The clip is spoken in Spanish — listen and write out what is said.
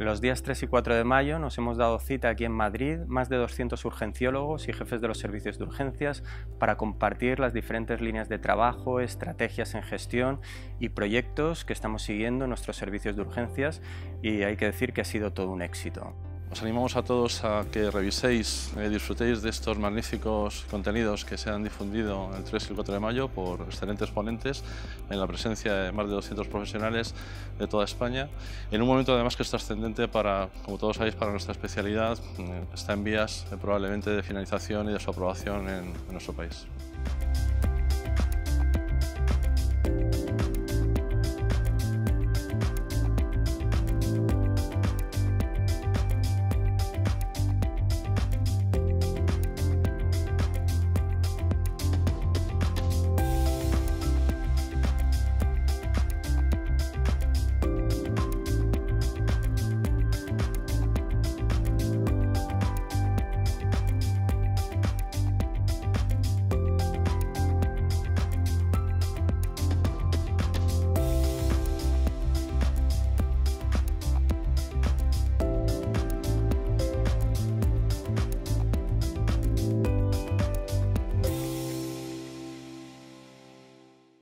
Los días 3 y 4 de mayo nos hemos dado cita aquí en Madrid, más de 200 urgenciólogos y jefes de los servicios de urgencias, para compartir las diferentes líneas de trabajo, estrategias en gestión y proyectos que estamos siguiendo en nuestros servicios de urgencias y hay que decir que ha sido todo un éxito. Os animamos a todos a que reviséis y disfrutéis de estos magníficos contenidos que se han difundido el 3 y el 4 de mayo por excelentes ponentes en la presencia de más de 200 profesionales de toda España. En un momento además que es trascendente para, como todos sabéis, para nuestra especialidad, eh, está en vías eh, probablemente de finalización y de su aprobación en, en nuestro país.